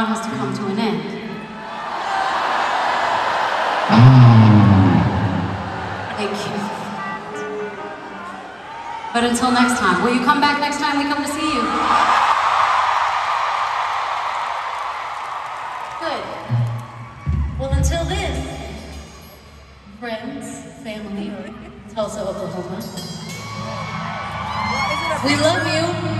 God has to come to an end. Thank you. But until next time, will you come back next time we come to see you? Good. Well, until then, friends, family, Tulsa, Oklahoma, we love you.